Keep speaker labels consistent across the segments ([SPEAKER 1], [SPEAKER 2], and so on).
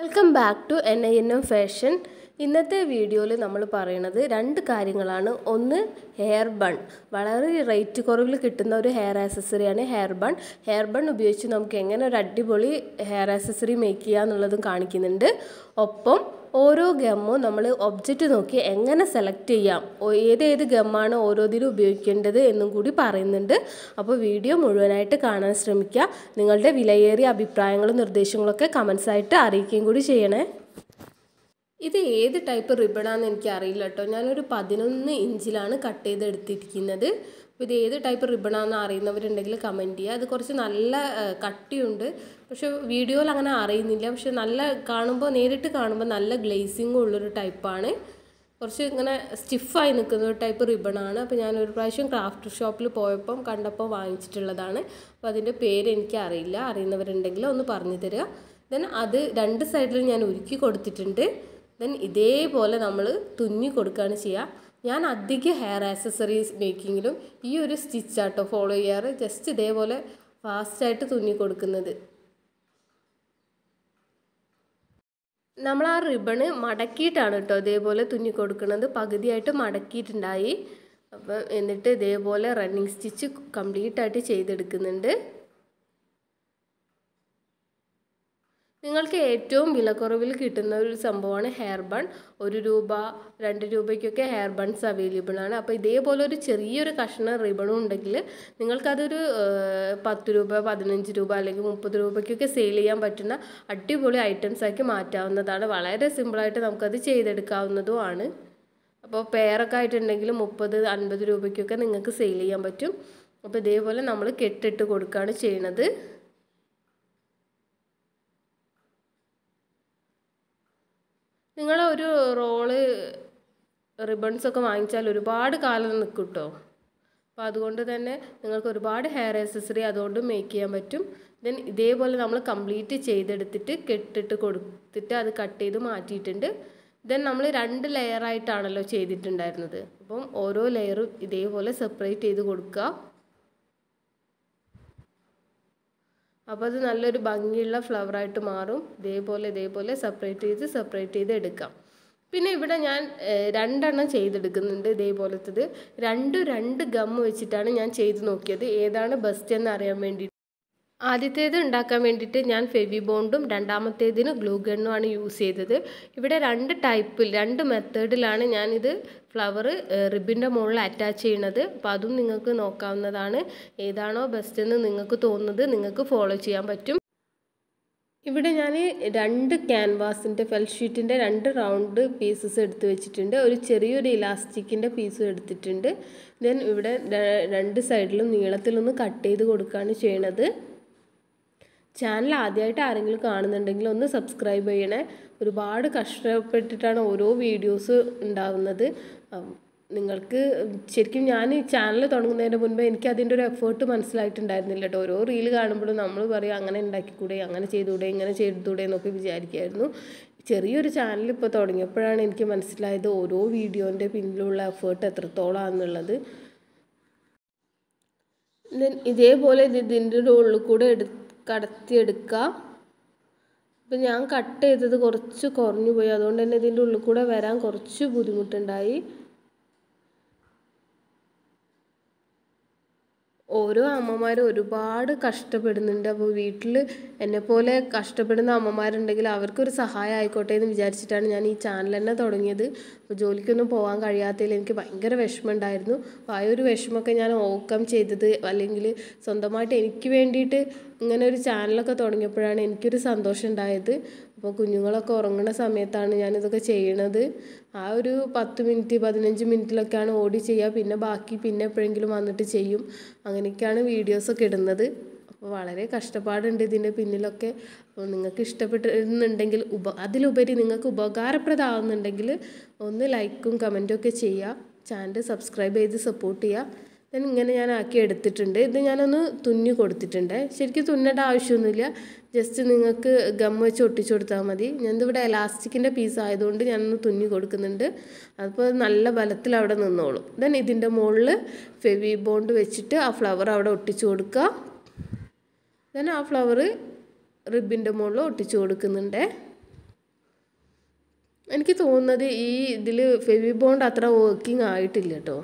[SPEAKER 1] Welcome back to NINM Fashion. ഇന്നത്തെ വീഡിയോയിൽ നമ്മൾ പറയുന്നത് രണ്ട് കാര്യങ്ങളാണ്. ഒന്ന് ഹെയർ ബൺ വളരെ റേറ്റ് കുറവിൽ കിട്ടുന്ന ഒരു ഹെയർ ആക്സസറിയാണ് ഹെയർ ബൺ ഹെയർ ബൺ ഉപയോഗിച്ച് നമുക്ക് എങ്ങനെ ഒരു അടിപൊളി ഹെയർ ആക്സസറി മേക്ക് ചെയ്യുക എന്നുള്ളതും കാണിക്കുന്നുണ്ട്. ഒപ്പം ഓരോ ഗമ്മും നമ്മൾ ഒബ്ജക്റ്റ് നോക്കി എങ്ങനെ സെലക്ട് ചെയ്യാം. ഏതേത് ഏത് ഏത് ഗമ്മാണ് ഓരോതിലും ഉപയോഗിക്കേണ്ടത് എന്നും കൂടി പറയുന്നുണ്ട്. അപ്പോൾ വീഡിയോ മുഴുവനായിട്ട് കാണാൻ ശ്രമിക്കുക. നിങ്ങളുടെ വിലയേറിയ അഭിപ്രായങ്ങളും നിർദ്ദേശങ്ങളൊക്കെ കമൻസായിട്ട് അറിയിക്കുകയും കൂടി ചെയ്യണേ. ഇത് ഏത് ടൈപ്പ് റിബണാന്ന് എനിക്ക് അറിയില്ല കേട്ടോ ഞാനൊരു പതിനൊന്ന് ഇഞ്ചിലാണ് കട്ട് ചെയ്ത് എടുത്തിരിക്കുന്നത് ഇത് ഏത് ടൈപ്പ് റിബണാന്ന് അറിയുന്നവരുണ്ടെങ്കിൽ കമന്റ് ചെയ്യുക അത് കുറച്ച് നല്ല കട്ടിയുണ്ട്. പക്ഷെ വീഡിയോയിൽ അങ്ങനെ അറിയുന്നില്ല. പക്ഷെ നല്ല കാണുമ്പോൾ നേരിട്ട് കാണുമ്പോൾ നല്ല ഗ്ലേസിങ്ങും ഉള്ളൊരു ടൈപ്പാണ് കുറച്ച് ഇങ്ങനെ സ്റ്റിഫായി നിൽക്കുന്ന ഒരു ടൈപ്പ് റിബണാണ് അപ്പോൾ ഞാൻ ഒരു പ്രാവശ്യം ക്രാഫ്റ്റ് ഷോപ്പിൽ പോയപ്പം കണ്ടപ്പോൾ വാങ്ങിച്ചിട്ടുള്ളതാണ്. അപ്പോൾ അതിന്റെ പേര് എനിക്ക് അറിയില്ല അറിയുന്നവരുണ്ടെങ്കിൽ ഒന്ന് പറഞ്ഞു തരിക. ദെൻ അത് രണ്ട് സൈഡിൽ ഞാൻ ഉരുക്കി കൊടുത്തിട്ടുണ്ട്. ദെൻ ഇതേപോലെ നമ്മൾ തുന്നി കൊടുക്കുകയാണ് ചെയ്യുക ഞാൻ അധിക ഹെയർ ആക്സസറീസ് മേക്കിങ്ങിലും ഈ ഒരു സ്റ്റിച്ചാട്ടോ ഫോളോ ചെയ്യാറ്. ജസ്റ്റ് ഇതേപോലെ ഫാസ്റ്റായിട്ട് തുന്നി കൊടുക്കുന്നത്. നമ്മൾ ആ റിബണ് മടക്കിയിട്ടാണ് കേട്ടോ ഇതേപോലെ തുന്നി കൊടുക്കുന്നത്. പകുതിയായിട്ട് മടക്കിയിട്ടുണ്ടായി. അപ്പം എന്നിട്ട് ഇതേപോലെ റണ്ണിങ് സ്റ്റിച്ച് കംപ്ലീറ്റ് ആയിട്ട് ചെയ്തെടുക്കുന്നുണ്ട്. നിങ്ങൾക്ക് ഏറ്റവും വിലക്കുറവിൽ കിട്ടുന്ന ഒരു സംഭവമാണ് ഹെയർ ബൺ ഒരു രൂപ രണ്ട് രൂപയ്ക്കൊക്കെ ഹെയർ ബൺസ് അവൈലബിൾ ആണ്. അപ്പോൾ ഇതേപോലെ ഒരു ചെറിയൊരു കഷ്ണം റിബണും ഉണ്ടെങ്കിൽ നിങ്ങൾക്കതൊരു പത്ത് രൂപ പതിനഞ്ച് രൂപ അല്ലെങ്കിൽ മുപ്പത് രൂപയ്ക്കൊക്കെ സെയിൽ ചെയ്യാൻ പറ്റുന്ന അടിപൊളി ഐറ്റംസ് ആക്കി മാറ്റാവുന്നതാണ്. വളരെ സിമ്പിളായിട്ട് നമുക്കത് ചെയ്തെടുക്കാവുന്നതുമാണ് അപ്പോൾ പെയറൊക്കെ ആയിട്ടുണ്ടെങ്കിൽ മുപ്പത് അൻപത് രൂപയ്ക്കൊക്കെ നിങ്ങൾക്ക് സെയിൽ ചെയ്യാൻ പറ്റും. അപ്പോൾ ഇതേപോലെ നമ്മൾ കെട്ടിട്ട് കൊടുക്കുകയാണ് ചെയ്യണത് നിങ്ങൾ ഒരു റോൾ റിബൺസ് ഒക്കെ വാങ്ങിച്ചാൽ ഒരുപാട് കാലം നിൽക്കും കേട്ടോ അപ്പോൾ അതുകൊണ്ട് തന്നെ നിങ്ങൾക്ക് ഒരുപാട് ഹെയർ ആക്സസറി അതുകൊണ്ട് മേക്ക് ചെയ്യാൻ പറ്റും. ദെൻ ഇതേപോലെ നമ്മൾ കംപ്ലീറ്റ് ചെയ്തെടുത്തിട്ട് കെട്ടിട്ട് കൊടുത്തിട്ട് അത് കട്ട് ചെയ്ത് മാറ്റിയിട്ടുണ്ട്. ദെൻ നമ്മൾ രണ്ട് ലെയറായിട്ടാണല്ലോ ചെയ്തിട്ടുണ്ടായിരുന്നത്. അപ്പം ഓരോ ലെയറും ഇതേപോലെ സെപ്പറേറ്റ് ചെയ്ത് കൊടുക്കുക. അപ്പോൾ അത് നല്ലൊരു ഭംഗിയുള്ള ഫ്ലവറായിട്ട് മാറും. ഇതേപോലെ ഇതേപോലെ സെപ്പറേറ്റ് ചെയ്ത് സെപ്പറേറ്റ് ചെയ്ത് എടുക്കാം. പിന്നെ ഇവിടെ ഞാൻ രണ്ടെണ്ണം ചെയ്തെടുക്കുന്നുണ്ട് ഇതേപോലത്തത്. രണ്ടും രണ്ട് ഗം വെച്ചിട്ടാണ് ഞാൻ ചെയ്ത് നോക്കിയത്. ഏതാണ് ബെസ്റ്റ് എന്ന് അറിയാൻ വേണ്ടി ആദ്യത്തേത് ഉണ്ടാക്കാൻ വേണ്ടിയിട്ട് ഞാൻ ഫെവി ബോണ്ടും രണ്ടാമത്തേതിന് ഗ്ലൂ ഗണ്ണുമാണ് യൂസ് ചെയ്തത്. ഇവിടെ രണ്ട് ടൈപ്പിൽ രണ്ട് മെത്തേഡിലാണ് ഞാനിത് ഫ്ലവർ റിബിന്റെ മുകളിൽ അറ്റാച്ച് ചെയ്യണത്. അപ്പോൾ അതും നിങ്ങൾക്ക് നോക്കാവുന്നതാണ്. ഏതാണോ ബെസ്റ്റ് എന്ന് നിങ്ങൾക്ക് തോന്നുന്നത് നിങ്ങൾക്ക് ഫോളോ ചെയ്യാൻ പറ്റും. ഇവിടെ ഞാൻ രണ്ട് ക്യാൻവാസിന്റെ ഫെൽ ഷീറ്റിന്റെ രണ്ട് റൗണ്ട് പീസസ് എടുത്ത് വെച്ചിട്ടുണ്ട്. ഒരു ചെറിയൊരു ഇലാസ്റ്റിക്കിന്റെ പീസും എടുത്തിട്ടുണ്ട്. ദെൻ ഇവിടെ രണ്ട് സൈഡിലും നീളത്തിലൊന്ന് കട്ട് ചെയ്ത് കൊടുക്കുകയാണ് ചെയ്യണത്. ചാനൽ ആദ്യമായിട്ട് ആരെങ്കിലും കാണുന്നുണ്ടെങ്കിൽ ഒന്ന് സബ്സ്ക്രൈബ് ചെയ്യണേ. ഒരുപാട് കഷ്ടപ്പെട്ടിട്ടാണ് ഓരോ വീഡിയോസ് ഉണ്ടാവുന്നത്. നിങ്ങൾക്ക് ശരിക്കും ഞാൻ ഈ ചാനൽ തുടങ്ങുന്നതിന് മുൻപ് എനിക്ക് അതിന്റെ ഒരു എഫേർട്ട് മനസ്സിലായിട്ടുണ്ടായിരുന്നില്ല കേട്ടോ. ഓരോ റീൽ കാണുമ്പോഴും നമ്മൾ പറയും അങ്ങനെ ഉണ്ടാക്കിക്കൂടെ? അങ്ങനെ ചെയ്തുകൂടെ? ഇങ്ങനെ ചെയ്തുകൂടെ? എന്നൊക്കെ വിചാരിക്കുമായിരുന്നു ചെറിയൊരു ചാനൽ ഇപ്പോൾ തുടങ്ങിയപ്പോഴാണ് എനിക്ക് മനസ്സിലായത് ഓരോ വീഡിയോന്റെ പിന്നിലുള്ള എഫേർട്ട് എത്രത്തോളാണെന്നുള്ളത് Then ഇതേപോലെ ഇത് ഇതിന്റെ ഉള്ളിൽ കൂടെ എടു കടത്തിയെടുക്കുക അപ്പം ഞാൻ കട്ട് ചെയ്തത് കുറച്ച് കുറഞ്ഞു പോയി അതുകൊണ്ട് തന്നെ ഇതിന്റെ ഉള്ളിൽ കൂടെ വരാൻ കുറച്ച് ബുദ്ധിമുട്ടുണ്ടായി. ഓരോ അമ്മമാരും ഒരുപാട് കഷ്ടപ്പെടുന്നുണ്ട്. അപ്പോൾ വീട്ടിൽ എന്നെപ്പോലെ കഷ്ടപ്പെടുന്ന അമ്മമാരുണ്ടെങ്കിൽ അവർക്കൊരു സഹായം ആയിക്കോട്ടെ എന്ന് വിചാരിച്ചിട്ടാണ് ഞാൻ ഈ ചാനൽ തന്നെ തുടങ്ങിയത്. അപ്പോൾ ജോലിക്കൊന്നും പോകാൻ കഴിയാത്തതിൽ എനിക്ക് ഭയങ്കര വിഷമമുണ്ടായിരുന്നു. അപ്പോൾ ആ ഒരു വിഷമമൊക്കെ ഞാൻ ഓവർകം ചെയ്തത് അല്ലെങ്കിൽ സ്വന്തമായിട്ട് എനിക്ക് വേണ്ടിയിട്ട് ഇങ്ങനെ ഒരു ചാനലൊക്കെ തുടങ്ങിയപ്പോഴാണ് എനിക്കൊരു സന്തോഷം ഉണ്ടായത്. അപ്പോൾ കുഞ്ഞുങ്ങളൊക്കെ ഉറങ്ങുന്ന സമയത്താണ് ഞാനിതൊക്കെ ചെയ്യണത്. ആ ഒരു പത്ത് മിനിറ്റ് പതിനഞ്ച് മിനിറ്റിലൊക്കെയാണ് ഓടി ചെയ്യുക. പിന്നെ ബാക്കി പിന്നെ എപ്പോഴെങ്കിലും വന്നിട്ട് ചെയ്യും. അങ്ങനെയൊക്കെയാണ് വീഡിയോസൊക്കെ ഇടുന്നത്. അപ്പോൾ വളരെ കഷ്ടപ്പാടുണ്ട് ഇതിന്റെ പിന്നിലൊക്കെ. അപ്പോൾ നിങ്ങൾക്ക് ഇഷ്ടപ്പെട്ടിരുന്നുണ്ടെങ്കിൽ ഉപ അതിലുപരി നിങ്ങൾക്ക് ഉപകാരപ്രദമാകുന്നുണ്ടെങ്കിൽ ഒന്ന് ലൈക്കും കമന്റും ഒക്കെ ചെയ്യുക. ചാനൽ സബ്സ്ക്രൈബ് ചെയ്ത് സപ്പോർട്ട് ചെയ്യുക. ദെൻ ഇങ്ങനെ ഞാൻ ആക്കി എടുത്തിട്ടുണ്ട്. ഇത് ഞാനൊന്ന് തുന്നി കൊടുത്തിട്ടുണ്ട്. ശരിക്കും തുന്നേണ്ട ആവശ്യമൊന്നുമില്ല. ജസ്റ്റ് നിങ്ങൾക്ക് ഗം വെച്ച് ഒട്ടിച്ചു കൊടുത്താൽ മതി. ഞാനിതിവിടെ എലാസ്റ്റിക്കിന്റെ പീസ് ആയതുകൊണ്ട് ഞാനൊന്ന് തുന്നി കൊടുക്കുന്നുണ്ട്. അപ്പോൾ നല്ല ബലത്തിൽ അവിടെ നിന്നോളും. ദെൻ ഇതിന്റെ മുകളിൽ ഫെവി ബോണ്ട് വെച്ചിട്ട് ആ ഫ്ലവർ അവിടെ ഒട്ടിച്ചു കൊടുക്കുക. ദെൻ ആ ഫ്ലവർ റിബിന്റെ മുകളിൽ ഒട്ടിച്ചു കൊടുക്കുന്നുണ്ട്. എനിക്ക് തോന്നുന്നത് ഈ ഇതിൽ ഫെവി ബോണ്ട് അത്ര വർക്കിംഗ് ആയിട്ടില്ല കേട്ടോ.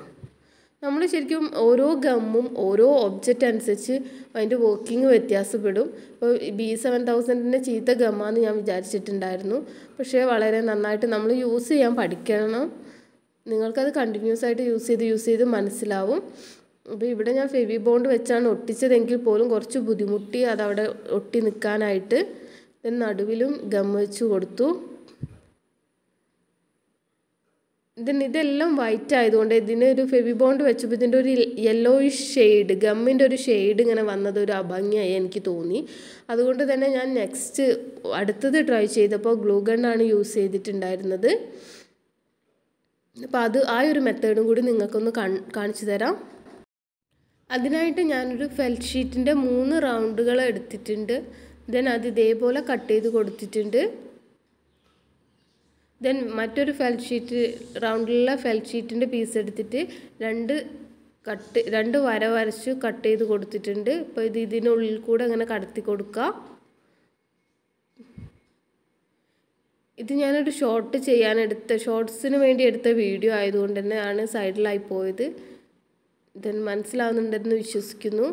[SPEAKER 1] നമ്മൾ ശരിക്കും ഓരോ ഗമ്മും ഓരോ ഒബ്ജക്റ്റ് അനുസരിച്ച് അതിന്റെ വർക്കിംഗ് വ്യത്യാസപ്പെടും. ഇപ്പോൾ ബി സെവൻ തൗസൻഡിന്റെ ചീത്ത ഗമ്മാന്ന് ഞാൻ വിചാരിച്ചിട്ടുണ്ടായിരുന്നു. പക്ഷേ വളരെ നന്നായിട്ട് നമ്മൾ യൂസ് ചെയ്യാൻ പഠിക്കണം. നിങ്ങൾക്കത് കണ്ടിന്യൂസ് ആയിട്ട് യൂസ് ചെയ്ത് യൂസ് ചെയ്ത് മനസ്സിലാവും. അപ്പോൾ ഇവിടെ ഞാൻ ഫെവി ബോണ്ട് വെച്ചാണ് ഒട്ടിച്ചതെങ്കിൽ പോലും കുറച്ച് ബുദ്ധിമുട്ടി അതവിടെ ഒട്ടി നിൽക്കാനായിട്ട്. നടുവിലും ഗം വെച്ച് കൊടുത്തു. ഇതിന് ഇതെല്ലാം വൈറ്റ് ആയതുകൊണ്ട് ഇതിന് ഒരു ഫെവി ബോണ്ട് വെച്ചപ്പോൾ ഇതിന്റെ ഒരു യെല്ലോയിഷ് ഷെയ്ഡ് ഗമ്മിന്റെ ഒരു ഷെയ്ഡ് ഇങ്ങനെ വന്നത് ഒരു അഭംഗിയായി എനിക്ക് തോന്നി. അതുകൊണ്ട് തന്നെ ഞാൻ നെക്സ്റ്റ് അടുത്തത് ട്രൈ ചെയ്തപ്പോൾ ഗ്ലൂ ഗണ്ണാണ് യൂസ് ചെയ്തിട്ടുണ്ടായിരുന്നത്. അപ്പോൾ അത് ആ ഒരു മെത്തേഡും കൂടി നിങ്ങൾക്കൊന്ന് കാണിച്ചു തരാം. അതിനായിട്ട് ഞാനൊരു ഫെൽറ്റ് ഷീറ്റിന്റെ മൂന്ന് റൗണ്ടുകൾ എടുത്തിട്ടുണ്ട്. ദെൻ അത് ഇതേപോലെ കട്ട് ചെയ്ത് കൊടുത്തിട്ടുണ്ട്. ദെൻ മറ്റൊരു ഫെൽറ്റ് ഷീറ്റ് റൗണ്ടിലുള്ള ഫെൽറ്റ് ഷീറ്റിന്റെ പീസ് എടുത്തിട്ട് രണ്ട് കട്ട് രണ്ട് വര വരച്ച് കട്ട് ചെയ്ത് കൊടുത്തിട്ടുണ്ട്. അപ്പോൾ ഇത് ഇതിനുള്ളിൽ കൂടെ അങ്ങനെ കടത്തി കൊടുക്കുക ഇത് ഞാനൊരു ഷോർട്ട് ചെയ്യാനെടുത്ത ഷോർട്സിന് വേണ്ടി എടുത്ത വീഡിയോ ആയതുകൊണ്ട് തന്നെ ആണ് സൈഡിലായി പോയത്. ദെൻ മനസ്സിലാവുന്നുണ്ടെന്ന് വിശ്വസിക്കുന്നു.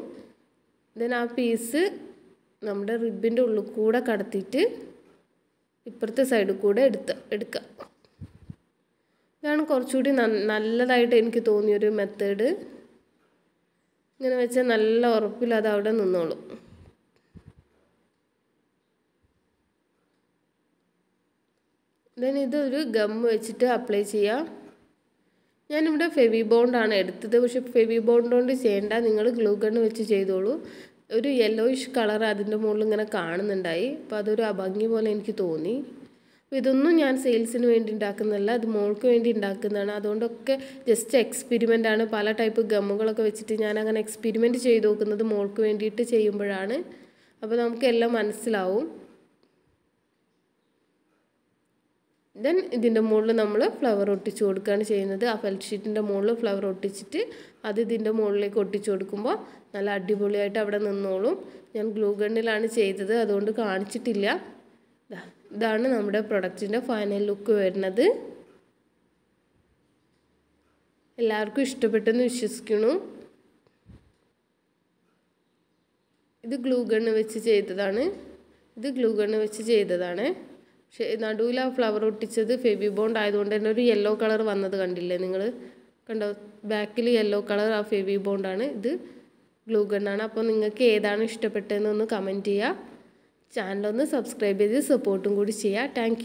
[SPEAKER 1] ദെൻ ആ പീസ് നമ്മുടെ റിബിന്റെ ഉള്ളിൽ കൂടെ കടത്തിയിട്ട് ഇപ്പുറത്തെ സൈഡിൽ കൂടെ എടുത്ത് എടുക്കുക ഇതാണ് കുറച്ചുകൂടി നല്ലതായിട്ട് എനിക്ക് തോന്നിയൊരു മെത്തേഡ് ഇങ്ങനെ വെച്ചാൽ നല്ല ഉറപ്പിൽ അത് അവിടെ നിന്നോളും. ദെൻ ഇതൊരു ഗം വെച്ചിട്ട് അപ്ലൈ ചെയ്യാം. ഞാനിവിടെ ഫെവി ബോണ്ടാണ് എടുത്തത്. പക്ഷെ ഫെവി ബോണ്ട് കൊണ്ട് ചെയ്യേണ്ട. നിങ്ങൾ ഗ്ലൂ ഗണ്ണ് വെച്ച് ചെയ്തോളൂ. ഒരു യെല്ലോയിഷ് കളർ അതിന്റെ മുകളിൽ ഇങ്ങനെ കാണുന്നുണ്ടായി. അപ്പോൾ അതൊരു അഭംഗി പോലെ എനിക്ക് തോന്നി. അപ്പോൾ ഇതൊന്നും ഞാൻ സെയിൽസിന് വേണ്ടി ഉണ്ടാക്കുന്നതല്ല അത് മോൾക്ക് വേണ്ടി ഉണ്ടാക്കുന്നതാണ്. അതുകൊണ്ടൊക്കെ ജസ്റ്റ് എക്സ്പെരിമെന്റ് ആണ്. പല ടൈപ്പ് ഗമ്മുകളൊക്കെ വെച്ചിട്ട് ഞാൻ അങ്ങനെ എക്സ്പെരിമെന്റ് ചെയ്ത് നോക്കുന്നത് മോൾക്ക് വേണ്ടിയിട്ട് ചെയ്യുമ്പോഴാണ്. അപ്പോൾ നമുക്ക് എല്ലാം മനസ്സിലാവും. ദെൻ ഇതിന്റെ മുകളിൽ നമ്മൾ ഫ്ലവർ ഒട്ടിച്ച് കൊടുക്കുകയാണ് ചെയ്യുന്നത്. ആ ഫെൽ ഷീറ്റിന്റെ മുകളിൽ ഫ്ലവർ ഒട്ടിച്ചിട്ട് അത് ഇതിന്റെ മുകളിലേക്ക് ഒട്ടിച്ച് കൊടുക്കുമ്പോൾ നല്ല അടിപൊളിയായിട്ട് അവിടെ നിന്നോളും. ഞാൻ ഗ്ലൂ ഗണ്ണിലാണ് ചെയ്തത് അതുകൊണ്ട് കാണിച്ചിട്ടില്ല. ഇതാണ് നമ്മുടെ പ്രൊഡക്റ്റിന്റെ ഫൈനൽ ലുക്ക് വരുന്നത്. എല്ലാവർക്കും ഇഷ്ടപ്പെട്ടെന്ന് വിശ്വസിക്കുന്നു. ഇത് ഗ്ലൂ ഗണ്ണ് വെച്ച് ചെയ്തതാണ്. ഇത് ഗ്ലൂ ഗണ്ണ് വെച്ച് ചെയ്തതാണ്. നടുവിൽ ആ ഫ്ലവർ ഒട്ടിച്ചത് ഫെബി ബോണ്ട് ആയതുകൊണ്ട് തന്നെ ഒരു യെല്ലോ കളർ വന്നത് കണ്ടില്ലേ നിങ്ങൾ? കണ്ടോ? ബാക്കിൽ യെല്ലോ കളർ ആ ഫെബി ബോണ്ടാണ് ഇത് ഗ്ലൂ ഗണ്ണാണ് അപ്പോൾ നിങ്ങൾക്ക് ഏതാണ് ഇഷ്ടപ്പെട്ടതെന്ന് ഒന്ന് കമന്റ് ചെയ്യുക ചാനലൊന്ന് സബ്സ്ക്രൈബ് ചെയ്ത് സപ്പോർട്ടും കൂടി ചെയ്യുക. താങ്ക്